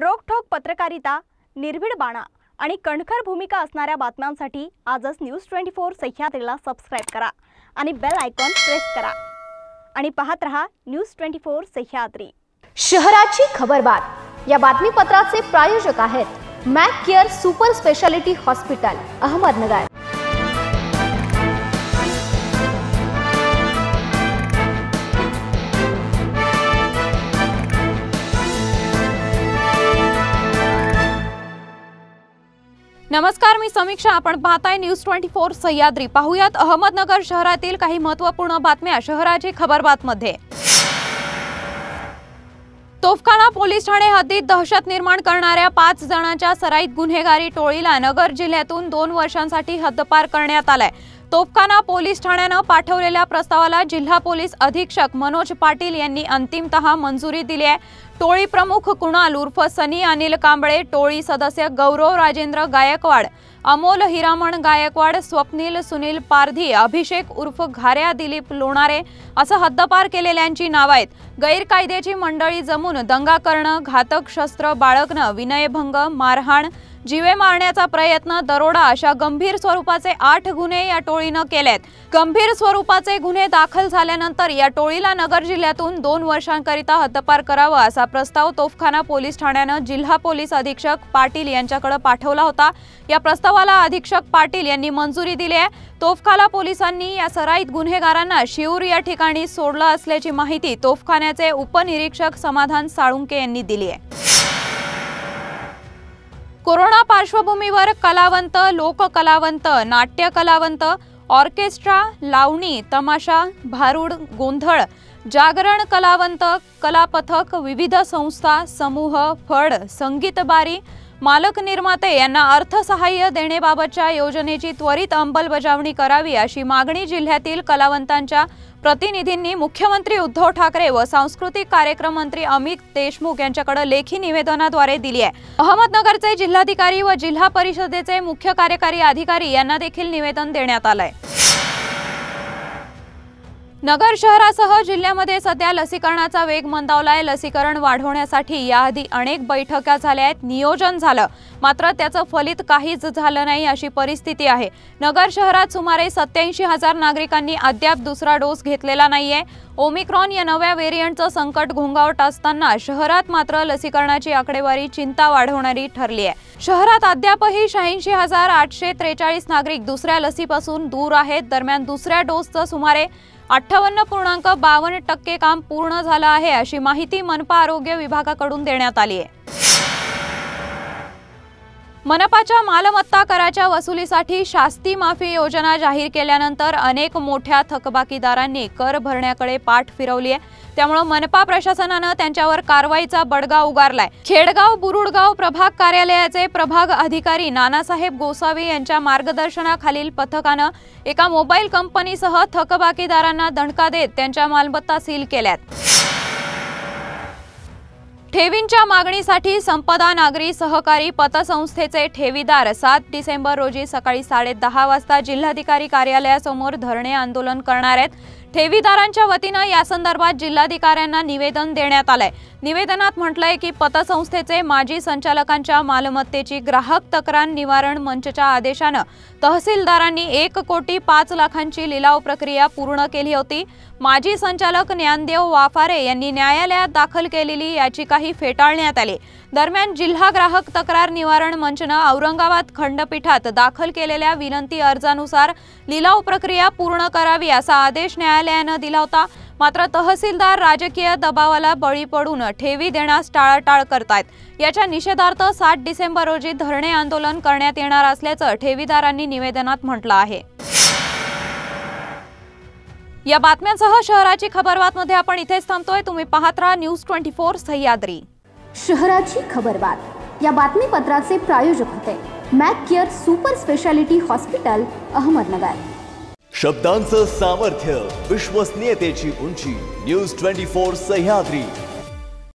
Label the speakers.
Speaker 1: रोखठोक पत्रकारिता निर्भीड बाणा आणि कणखर भूमिका असणाऱ्या बातम्यांसाठी आजच न्यूज ट्वेंटी फोर सह्याद्रीला सबस्क्राईब करा आणि बेल आयकॉन प्रेस करा. आणि पाहत रहा न्यूज ट्वेंटी फोर सह्याद्री.
Speaker 2: शहराची खबरबात या बातमीपत्राचे प्रायोजक आहेत Mac Care super speciality hospital Ahmednagar.
Speaker 3: नमस्कार मी समीक्षा. आपण पाहताय न्यूज ट्वेंटी फोर सह्याद्री. पाहुयात अहमदनगर शहरातील काही महत्त्वपूर्ण बातम्या. शहराची खबरबातमध्ये तोफखाना पोलीस ठाणे हद्दीत दहशत निर्माण करणाऱ्या पाच जणांच्या सराईत गुन्हेगारी टोळीला नगर जिल्ह्यातून दोन वर्षांसाठी हद्दपार करण्यात आलाय. तोफखाना पोलीस ठाण्यानं पाठवलेल्या प्रस्तावाला जिल्हा पोलीस अधीक्षक मनोज पाटील यांनी अंतिमत मंजुरी दिली आहे. टोळी प्रमुख कुणाल उर्फ सनी अनिल कांबळे टोळी सदस्य गौरव राजेंद्र गायकवाड अमोल हिरामण गायकवाड स्वप्नील सुनील पारधी अभिषेक उर्फ घाऱ्या दिलीप लोणारे असं हद्दपार केलेल्यांची नावं आहेत. गैरकायद्याची मंडळी जमून दंगा करणं घातक शस्त्र बाळगणं विनयभंग मारहाण जीवे मारण्याचा प्रयत्न दरोडा अशा गंभीर स्वरूपाचे आठ गुन्हे या टोळीनं केलेत. गंभीर स्वरूपाचे गुन्हे दाखल झाल्यानंतर या टोळीला नगर जिल्ह्यातून दोन वर्षांकरिता हद्दपार करावं असा प्रस्ताव तोफखाना पोलीस ठाण्यानं जिल्हा पोलीस अधीक्षक पाटील यांच्याकडे पाठवला होता. या प्रस्तावाला अधीक्षक पाटील यांनी मंजुरी दिली आहे. तोफखाना पोलिसांनी या सराईत गुन्हेगारांना शिऊर या ठिकाणी सोडलं असल्याची माहिती तोफखान्याचे उपनिरीक्षक समाधान साळुंके यांनी दिली आहे. कोरोना पार्श्वभूमीवर कलावंत लोककलावंत नाट्य कलावंत ऑर्केस्ट्रा लावणी तमाशा भारूड गोंधळ जागरण कलावंत कलापथक विविध संस्था समूह फड संगीतबारी मालक निर्माते यांना अर्थसहाय्य देण्याबाबतच्या योजनेची त्वरित अंमलबजावणी करावी अशी मागणी जिल्ह्यातील कलावंतांच्या प्रतिनिधींनी मुख्यमंत्री उद्धव ठाकरे व सांस्कृतिक कार्यक्रम मंत्री अमित देशमुख यांच्याकडे लेखी निवेदनाद्वारे दिली आहे. अहमदनगरचे जिल्हाधिकारी व जिल्हा परिषदेचे मुख्य कार्यकारी अधिकारी यांना देखील निवेदन देण्यात आलंय. नगर शहरासह जिल्ह्यामध्ये सध्या लसीकरणाचा वेग मंदावलाय. लसीकरण वाढवण्यासाठी याआधी अनेक बैठका झाल्या आहेत. नियोजन झालं. मात्र त्याचं फलित काहीच झालं नाही अशी परिस्थिती आहे. नगर शहरात सुमारे सत्याऐंशी हजार नागरिकांनी अद्याप दुसरा डोस घेतलेला नाहीये. ओमिक्रॉन या नव्या व्हेरियंटचं संकट घोंगावत असताना शहरात मात्र लसीकरणाची आकडेवारी चिंता वाढवणारी ठरली आहे. शहरात अद्यापही शहाऐंशी हजार आठशे त्रेचाळीस नागरिक दुसऱ्या लसीपासून दूर आहेत. दरम्यान दुसऱ्या डोसचं सुमारे अठ्ठावन्न पूर्णांक बावन्न टक्के काम पूर्ण झालं आहे अशी माहिती मनपा आरोग्य विभागाकडून देण्यात आली आहे. मनपाच्या मालमत्ता कराच्या वसुलीसाठी शास्ती माफी योजना जाहीर केल्यानंतर अनेक मोठ्या थकबाकीदारांनी कर भरण्याकडे पाठ फिरवली आहे त्यामुळे मनपा प्रशासनानं त्यांच्यावर कारवाईचा बडगा उगारलाय. खेडगाव बुरुडगाव प्रभाग कार्यालयाचे प्रभाग अधिकारी नानासाहेब गोसावी यांच्या मार्गदर्शनाखालील पथकानं एका मोबाईल कंपनीसह थकबाकीदारांना दणका देत त्यांच्या मालमत्ता सील केल्यात. ठेवींच्या मागणीसाठी संपदा नागरी सहकारी पतसंस्थेचे ठेवीदार सात डिसेंबर रोजी सकाळी साडे दहा वाजता जिल्हाधिकारी कार्यालयासमोर धरणे आंदोलन करणार आहेत. ठेवीदारांच्या वतीनं या संदर्भात जिल्हाधिकाऱ्यांना निवेदन देण्यात आलंय. निवेदनात म्हटलंय की पतसंस्थेचे माजी संचालकांच्या मालमत्तेची ग्राहक तक्रार निवारण मंचच्या आदेशानं तहसीलदारांनी एक कोटी पाच लाखांची लिलाव प्रक्रिया पूर्ण केली होती. माजी संचालक ज्ञानदेव वाफारे यांनी न्यायालयात दाखल केलेली याचिकाही फेटाळण्यात आली. दरम्यान जिल्हा ग्राहक तक्रार निवारण मंचनं औरंगाबाद खंडपीठात दाखल केलेल्या विनंती अर्जानुसार लिलाव प्रक्रिया पूर्ण करावी असा आदेश न्यायालयानं दिला होता. मात्र तहसीलदार राजकीय दबावाला बळी पडून ठेवी देण्यास टाळाटाळ करतायत. याच्या निषेधार्थ सात डिसेंबर रोजी धरणे आंदोलन करण्यात येणार असल्याचं ठेवीदारांनी निवेदनात म्हटलं आहे. या बातम्यांसह शहराची खबरबातमध्ये आपण इथेच थांबतोय. तुम्ही पाहत राहा न्यूज ट्वेंटी फोर सह्याद्री.
Speaker 2: शहराची खबरबात या बातमीपत्राचे प्रायोजक होते. Mac Care super speciality hospital Ahmednagar.
Speaker 4: शब्दांचं सामर्थ्य विश्वसनीयतेची उंची न्यूज ट्वेंटी फोर सह्याद्री.